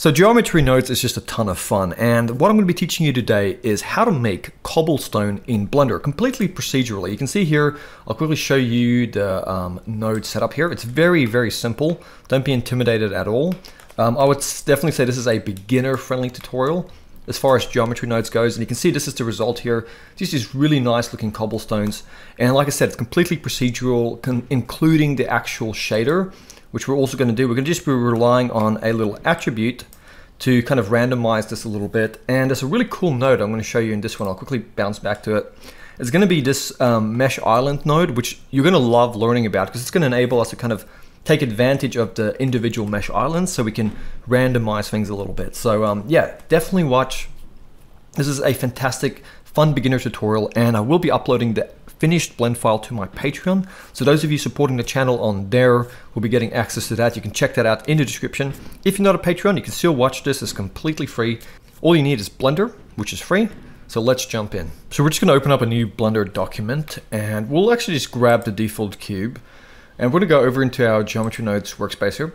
So geometry nodes is just a ton of fun and what I'm going to be teaching you today is how to make cobblestone in Blender completely procedurally. You can see here, I'll quickly show you the um, node setup here. It's very, very simple. Don't be intimidated at all. Um, I would definitely say this is a beginner friendly tutorial as far as geometry nodes goes and you can see this is the result here. These just really nice looking cobblestones and like I said, it's completely procedural including the actual shader which we're also going to do. We're going to just be relying on a little attribute to kind of randomize this a little bit. And there's a really cool node I'm going to show you in this one. I'll quickly bounce back to it. It's going to be this um, mesh island node, which you're going to love learning about because it's going to enable us to kind of take advantage of the individual mesh islands so we can randomize things a little bit. So um, yeah, definitely watch. This is a fantastic, fun beginner tutorial and I will be uploading the finished blend file to my Patreon. So those of you supporting the channel on there will be getting access to that. You can check that out in the description. If you're not a Patreon, you can still watch this. It's completely free. All you need is Blender, which is free. So let's jump in. So we're just gonna open up a new Blender document and we'll actually just grab the default cube and we're gonna go over into our Geometry Nodes workspace here.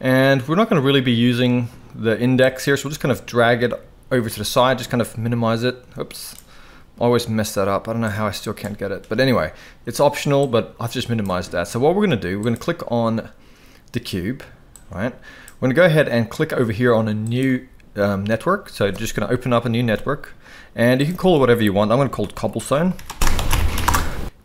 And we're not gonna really be using the index here, so we'll just kind of drag it over to the side, just kind of minimize it. Oops always mess that up. I don't know how I still can't get it. But anyway, it's optional, but I've just minimized that. So what we're gonna do, we're gonna click on the cube, right? We're gonna go ahead and click over here on a new um, network. So just gonna open up a new network and you can call it whatever you want. I'm gonna call it cobblestone.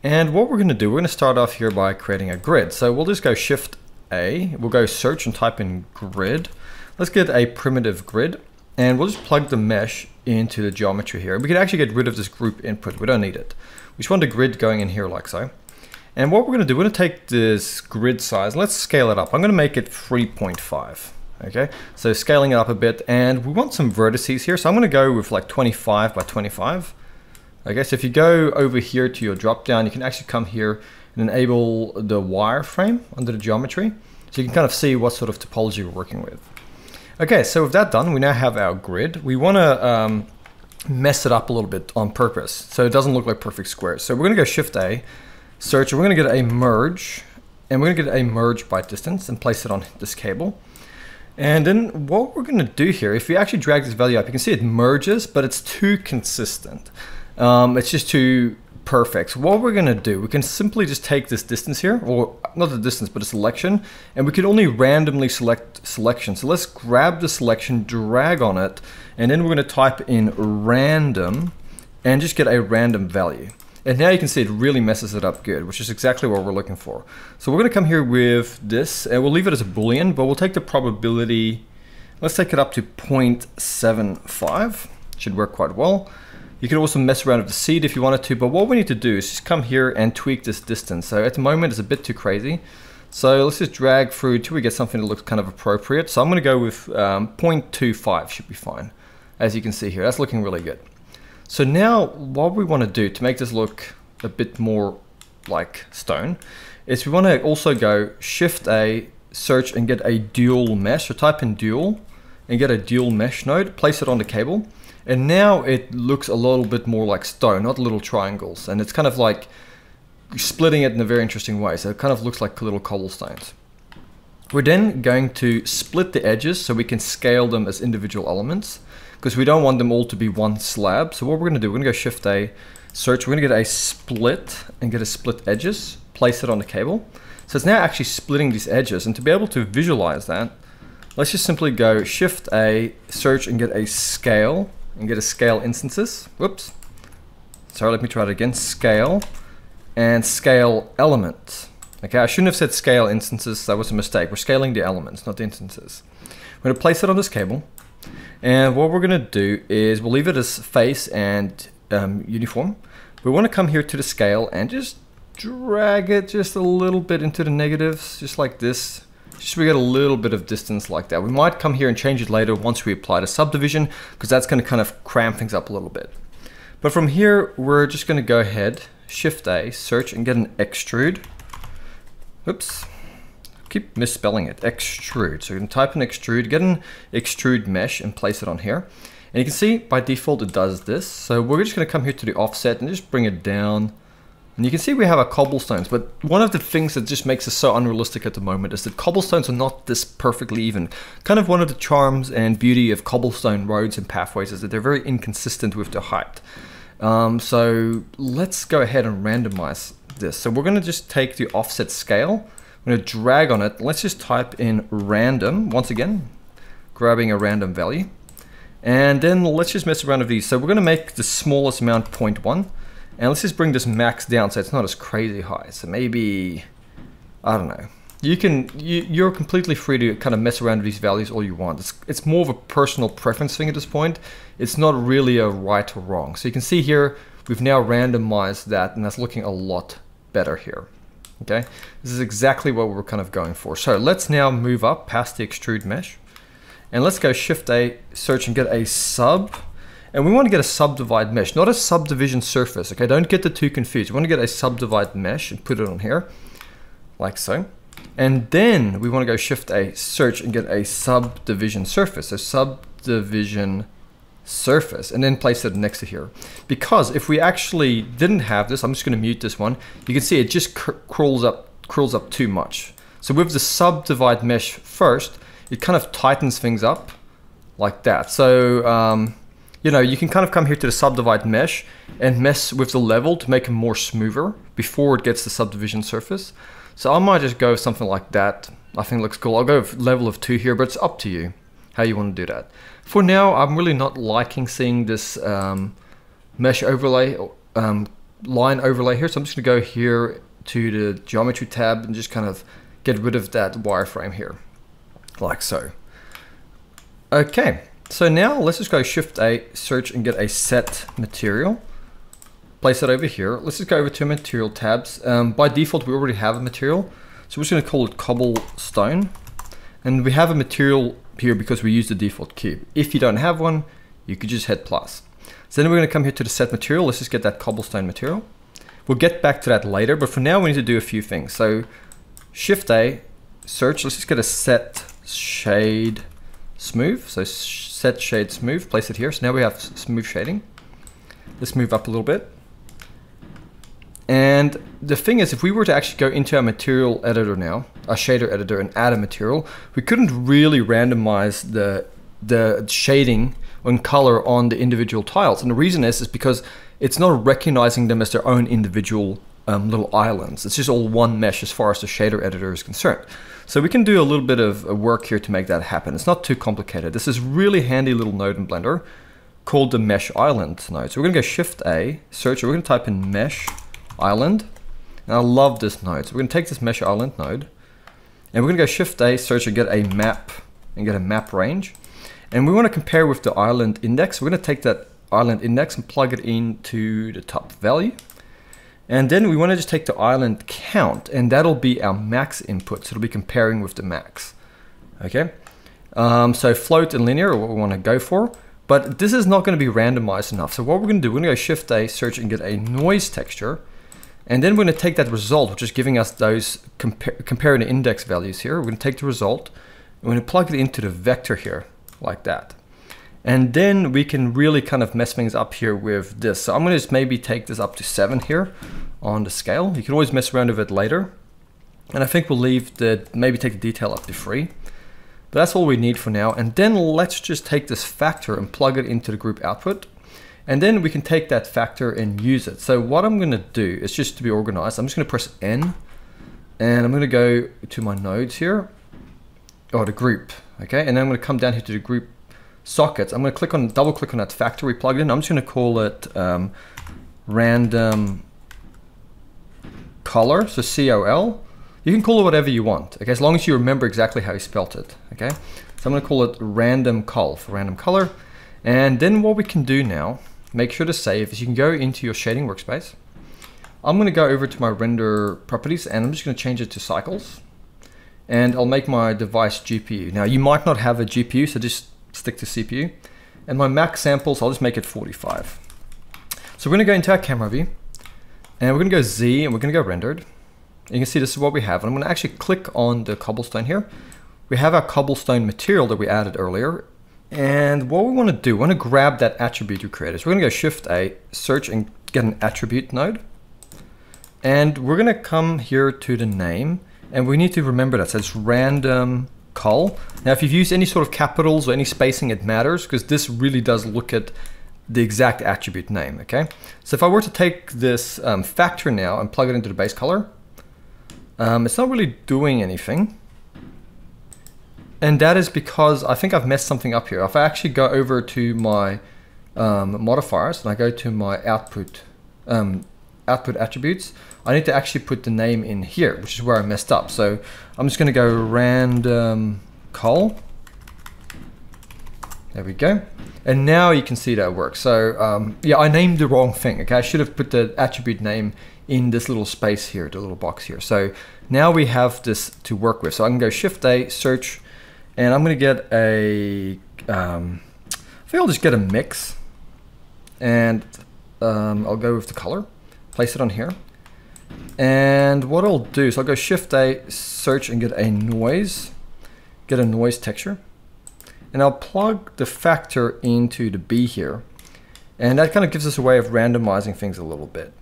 And what we're gonna do, we're gonna start off here by creating a grid. So we'll just go shift A, we'll go search and type in grid. Let's get a primitive grid and we'll just plug the mesh into the geometry here. We can actually get rid of this group input. We don't need it. We just want a grid going in here like so. And what we're going to do, we're going to take this grid size. Let's scale it up. I'm going to make it 3.5. Okay, so scaling it up a bit, and we want some vertices here. So I'm going to go with like 25 by 25. Okay, so if you go over here to your drop down, you can actually come here and enable the wireframe under the geometry. So you can kind of see what sort of topology we're working with. Okay, so with that done, we now have our grid. We want to um, mess it up a little bit on purpose so it doesn't look like perfect squares. So we're going to go Shift A, search, and we're going to get a merge, and we're going to get a merge by distance and place it on this cable. And then what we're going to do here, if we actually drag this value up, you can see it merges, but it's too consistent. Um, it's just too perfect. So what we're gonna do, we can simply just take this distance here, or not the distance, but a selection, and we can only randomly select selection. So let's grab the selection, drag on it, and then we're gonna type in random, and just get a random value. And now you can see it really messes it up good, which is exactly what we're looking for. So we're gonna come here with this, and we'll leave it as a boolean, but we'll take the probability, let's take it up to 0.75, should work quite well. You can also mess around with the seed if you wanted to, but what we need to do is just come here and tweak this distance. So at the moment it's a bit too crazy. So let's just drag through till we get something that looks kind of appropriate. So I'm gonna go with um, 0.25 should be fine. As you can see here, that's looking really good. So now what we wanna do to make this look a bit more like stone is we wanna also go Shift A, search and get a dual mesh. So type in dual and get a dual mesh node, place it on the cable. And now it looks a little bit more like stone, not little triangles. And it's kind of like splitting it in a very interesting way. So it kind of looks like little cobblestones. We're then going to split the edges so we can scale them as individual elements because we don't want them all to be one slab. So what we're gonna do, we're gonna go Shift A, search, we're gonna get a split and get a split edges, place it on the cable. So it's now actually splitting these edges and to be able to visualize that, let's just simply go Shift A, search and get a scale and get a scale instances. Whoops. Sorry, let me try it again. Scale and scale element. Okay, I shouldn't have said scale instances. That was a mistake. We're scaling the elements, not the instances. We're going to place it on this cable. And what we're going to do is we'll leave it as face and um, uniform. We want to come here to the scale and just drag it just a little bit into the negatives, just like this. Just we get a little bit of distance like that. We might come here and change it later once we apply the subdivision, because that's gonna kind of cram things up a little bit. But from here, we're just gonna go ahead, Shift A, search and get an extrude. Oops, keep misspelling it, extrude. So you can type in extrude, get an extrude mesh and place it on here. And you can see by default it does this. So we're just gonna come here to the offset and just bring it down And you can see we have our cobblestones, but one of the things that just makes us so unrealistic at the moment is that cobblestones are not this perfectly even. Kind of one of the charms and beauty of cobblestone roads and pathways is that they're very inconsistent with their height. Um, so let's go ahead and randomize this. So we're gonna just take the offset scale, I'm gonna drag on it. Let's just type in random, once again, grabbing a random value. And then let's just mess around with these. So we're gonna make the smallest amount 0.1. And let's just bring this max down so it's not as crazy high. So maybe, I don't know. You can, you, you're completely free to kind of mess around with these values all you want. It's, it's more of a personal preference thing at this point. It's not really a right or wrong. So you can see here, we've now randomized that and that's looking a lot better here. Okay, this is exactly what we're kind of going for. So let's now move up past the extrude mesh and let's go shift A, search and get a sub and we want to get a subdivide mesh, not a subdivision surface. Okay, don't get the two confused. We want to get a subdivide mesh and put it on here, like so. And then we want to go shift A, search and get a subdivision surface. So subdivision surface and then place it next to here. Because if we actually didn't have this, I'm just going to mute this one. You can see it just cr crawls up, crawls up too much. So with the subdivide mesh first, it kind of tightens things up like that. So um, you know, you can kind of come here to the subdivide mesh and mess with the level to make it more smoother before it gets the subdivision surface. So I might just go something like that. I think looks cool. I'll go level of two here, but it's up to you how you want to do that. For now, I'm really not liking seeing this um, mesh overlay, um, line overlay here. So I'm just gonna go here to the geometry tab and just kind of get rid of that wireframe here, like so. Okay, so now let's just go Shift A, search and get a set material. Place it over here. Let's just go over to material tabs. Um, by default, we already have a material. So we're just gonna call it cobblestone. And we have a material here because we use the default cube. If you don't have one, you could just hit plus. So then we're gonna come here to the set material. Let's just get that cobblestone material. We'll get back to that later, but for now we need to do a few things. So Shift A, search, let's just get a set shade smooth. So set shade smooth, place it here. So now we have smooth shading. Let's move up a little bit. And the thing is, if we were to actually go into our material editor now, our shader editor and add a material, we couldn't really randomize the, the shading and color on the individual tiles. And the reason is, is because it's not recognizing them as their own individual um, little islands. It's just all one mesh as far as the shader editor is concerned. So we can do a little bit of work here to make that happen. It's not too complicated. This is really handy little node in Blender called the Mesh Island node. So we're gonna go Shift A, search, we're gonna type in Mesh Island. And I love this node. So we're gonna take this Mesh Island node and we're gonna go Shift A, search and get a map and get a map range. And we wanna compare with the island index. We're gonna take that island index and plug it into the top value. And then we want to just take the island count and that'll be our max input. So it'll be comparing with the max. Okay. Um, so float and linear are what we want to go for, but this is not going to be randomized enough. So what we're going to do, we're going to go shift A, search and get a noise texture. And then we're going to take that result, which is giving us those compa comparing the index values here. We're going to take the result, and we're going to plug it into the vector here, like that. And then we can really kind of mess things up here with this. So I'm gonna just maybe take this up to seven here on the scale. You can always mess around with it later. And I think we'll leave the, maybe take the detail up to three. But that's all we need for now. And then let's just take this factor and plug it into the group output. And then we can take that factor and use it. So what I'm gonna do is just to be organized, I'm just gonna press N and I'm gonna go to my nodes here, or the group, okay? And then I'm gonna come down here to the group sockets. I'm going to click on, double click on that factory plugin. I'm just going to call it um, random color, so C-O-L. You can call it whatever you want, okay, as long as you remember exactly how you spelt it, okay? So I'm going to call it random col for random color. And then what we can do now, make sure to save, is you can go into your shading workspace. I'm going to go over to my render properties and I'm just going to change it to cycles. And I'll make my device GPU. Now you might not have a GPU, so just stick to CPU. And my max samples, I'll just make it 45. So we're gonna go into our camera view and we're gonna go Z and we're gonna go rendered. And you can see this is what we have. And I'm gonna actually click on the cobblestone here. We have our cobblestone material that we added earlier. And what we wanna do, we wanna grab that attribute you created. So we're gonna go Shift A, search and get an attribute node. And we're gonna come here to the name and we need to remember that. So it's random Now if you've used any sort of capitals or any spacing, it matters because this really does look at the exact attribute name, okay? So if I were to take this um, factor now and plug it into the base color, um, it's not really doing anything. And that is because I think I've messed something up here. If I actually go over to my um, modifiers and I go to my output um, output attributes, I need to actually put the name in here, which is where I messed up. So I'm just going to go random col. There we go. And now you can see that works. So um, yeah, I named the wrong thing. Okay, I should have put the attribute name in this little space here, the little box here. So now we have this to work with. So I can go Shift A, search, and I'm going to get a. Um, I think I'll just get a mix, and um, I'll go with the color, place it on here. And what I'll do is I'll go Shift A, search and get a noise, get a noise texture. And I'll plug the factor into the B here. And that kind of gives us a way of randomizing things a little bit.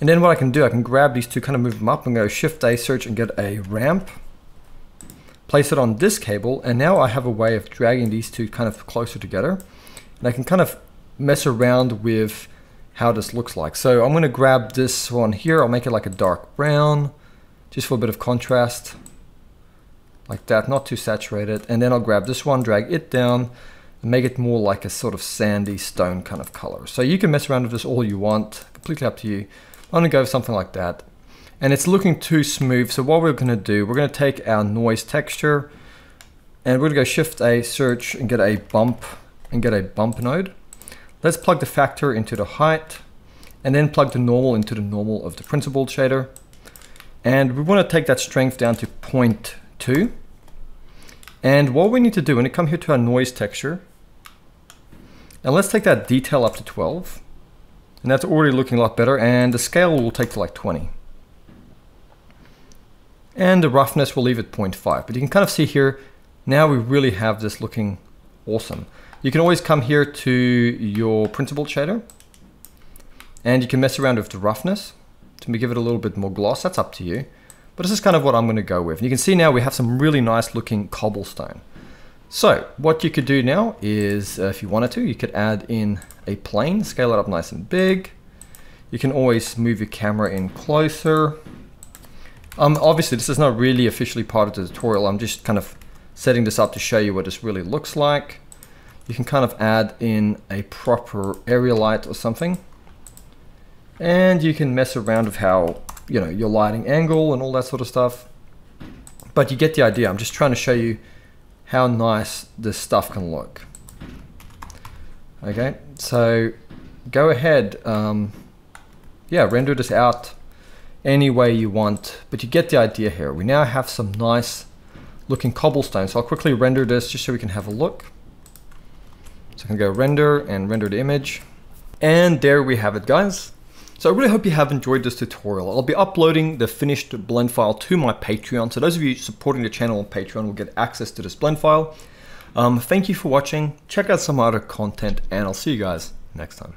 And then what I can do, I can grab these two, kind of move them up and go Shift A, search and get a ramp. Place it on this cable, and now I have a way of dragging these two kind of closer together. And I can kind of mess around with how this looks like. So I'm gonna grab this one here, I'll make it like a dark brown, just for a bit of contrast, like that, not too saturated. And then I'll grab this one, drag it down, and make it more like a sort of sandy stone kind of color. So you can mess around with this all you want, completely up to you. I'm gonna go with something like that. And it's looking too smooth, so what we're gonna do, we're gonna take our noise texture, and we're gonna go Shift A, search, and get a bump, and get a bump node. Let's plug the factor into the height and then plug the normal into the normal of the principled shader. And we want to take that strength down to 0.2. And what we need to do, when we come here to our noise texture, and let's take that detail up to 12. And that's already looking a lot better. And the scale will take to like 20. And the roughness we'll leave at 0.5. But you can kind of see here, now we really have this looking awesome. You can always come here to your principled shader and you can mess around with the roughness to give it a little bit more gloss. That's up to you. But this is kind of what I'm going to go with. And you can see now we have some really nice looking cobblestone. So what you could do now is, uh, if you wanted to, you could add in a plane, scale it up nice and big. You can always move your camera in closer. Um, obviously, this is not really officially part of the tutorial. I'm just kind of setting this up to show you what this really looks like you can kind of add in a proper area light or something. And you can mess around with how, you know, your lighting angle and all that sort of stuff. But you get the idea. I'm just trying to show you how nice this stuff can look. Okay, so go ahead. Um, yeah, render this out any way you want, but you get the idea here. We now have some nice looking cobblestone. So I'll quickly render this just so we can have a look. So I can go render and render the image. And there we have it guys. So I really hope you have enjoyed this tutorial. I'll be uploading the finished blend file to my Patreon. So those of you supporting the channel on Patreon will get access to this blend file. Um, thank you for watching. Check out some other content and I'll see you guys next time.